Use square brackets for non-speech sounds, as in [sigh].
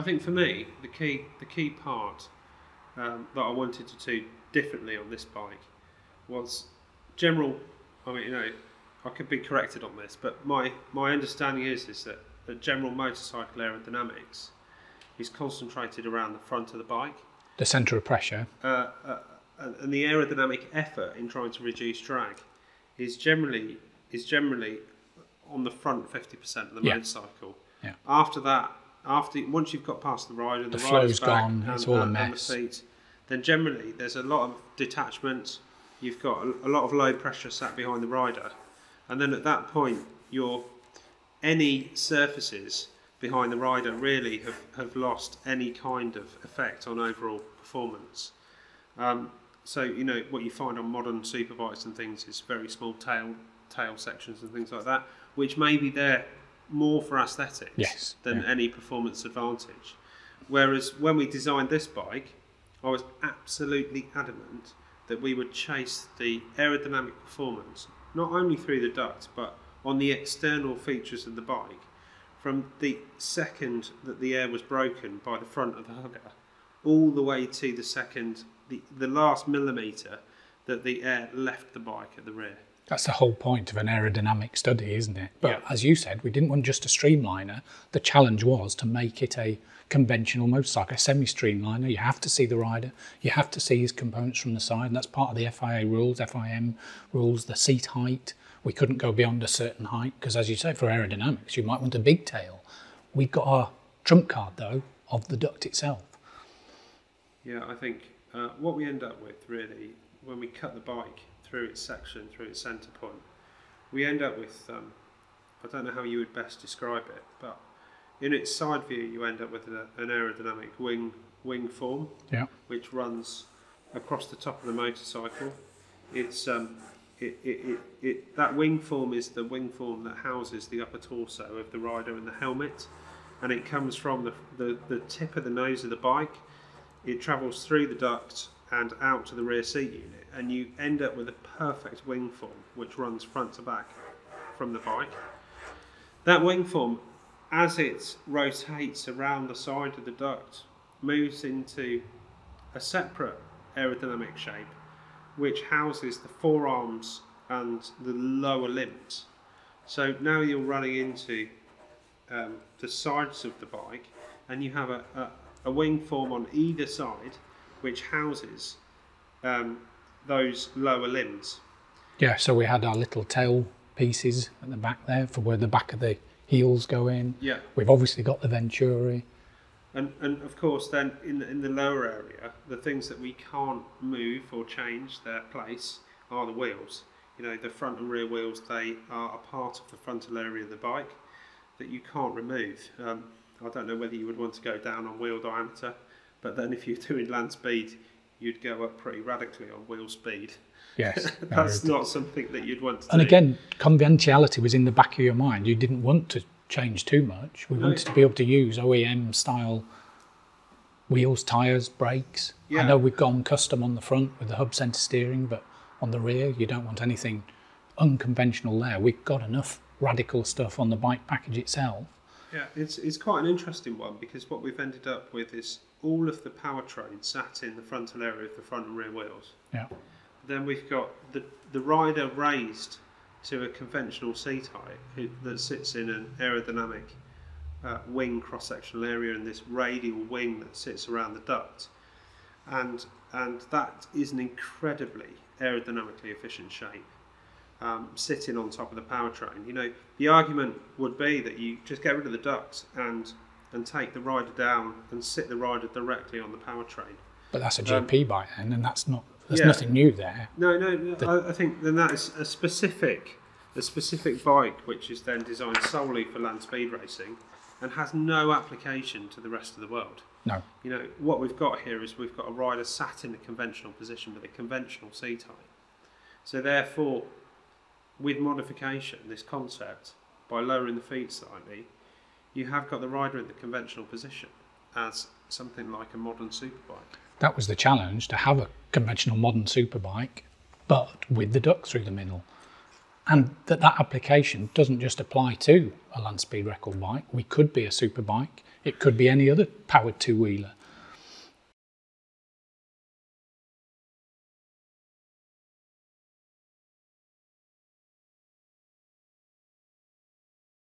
I think for me, the key the key part um, that I wanted to do differently on this bike was general. I mean, you know, I could be corrected on this, but my my understanding is is that the general motorcycle aerodynamics is concentrated around the front of the bike, The centre of pressure. uh, uh, and the aerodynamic effort in trying to reduce drag is generally is generally on the front fifty percent of the Yeah. motorcycle. Yeah. After that, after once you've got past the rider, The the, rider's flow's gone, and, it's all a and- the mess. seat, then generally there's a lot of detachment. You've got a, a lot of low pressure sat behind the rider, and then at that point, your any surfaces behind the rider really have, have lost any kind of effect on overall performance. Um, so you know what you find on modern superbikes and things is very small tail tail sections and things like that, which maybe they're more for aesthetics Yes, than yeah. any performance advantage. Whereas when we designed this bike, I was absolutely adamant that we would chase the aerodynamic performance not only through the duct but on the external features of the bike from the second that the air was broken by the front of the hugger all the way to the second the, the last millimetre that the air left the bike at the rear. That's the whole point of an aerodynamic study, isn't it? But Yeah. as you said, we didn't want just a streamliner. The challenge was to make it a conventional motorcycle, a semi streamliner. You have to see the rider, you have to see his components from the side. And that's part of the FIA rules, FIM rules, the seat height. We couldn't go beyond a certain height because, as you say, for aerodynamics, you might want a big tail. We've got our trump card, though, of the duct itself. Yeah, I think uh, what we end up with really, when we cut the bike through its section, through its centre point, we end up with, um, I don't know how you would best describe it, but in its side view, you end up with a, an aerodynamic wing wing form, Yeah. which runs across the top of the motorcycle. It's um, it, it, it, it, that wing form is the wing form that houses the upper torso of the rider and the helmet, and it comes from the, the, the tip of the nose of the bike. It travels through the duct and out to the rear seat unit, and you end up with a perfect wing form which runs front to back from the bike. That wing form, as it rotates around the side of the duct, moves into a separate aerodynamic shape which houses the forearms and the lower limbs. So now you're running into um, the sides of the bike and you have a, a, a wing form on either side which houses um, those lower limbs. Yeah, so we had our little tail pieces at the back there for where the back of the heels go in. Yeah. We've obviously got the Venturi. And, and of course, then in the, in the lower area, the things that we can't move or change their place are the wheels. You know, the front and rear wheels, they are a part of the frontal area of the bike that you can't remove. Um, I don't know whether you would want to go down on wheel diameter, but then if you're doing land speed, you'd go up pretty radically on wheel speed. Yes. [laughs] That's not something that you'd want to and do. again, conventionality was in the back of your mind. You didn't want to change too much. We No. wanted to be able to use OEM style wheels, tyres, brakes. Yeah. I know we've gone custom on the front with the hub centre steering, but on the rear, you don't want anything unconventional there. We've got enough radical stuff on the bike package itself. Yeah, it's, it's quite an interesting one because what we've ended up with is all of the powertrain sat in the frontal area of the front and rear wheels. Yeah. Then we've got the, the rider raised to a conventional seat height that sits in an aerodynamic uh, wing cross sectional area and this radial wing that sits around the duct. And, and that is an incredibly aerodynamically efficient shape. Um, sitting on top of the powertrain. You know, the argument would be that you just get rid of the ducts and and take the rider down and sit the rider directly on the powertrain. But that's a GP bike then, and that's not, there's Um, yeah. nothing new there. No, no, no I, I think then that is a specific, a specific bike which is then designed solely for land speed racing, and has no application to the rest of the world. No. You know what we've got here is we've got a rider sat in a conventional position with a conventional seat height. So therefore, with modification, this concept by lowering the feet slightly, you have got the rider in the conventional position as something like a modern superbike. That was the challenge to have a conventional modern superbike, but with the duct through the middle. and that that application doesn't just apply to a land speed record bike. We could be a superbike. It could be any other powered two-wheeler.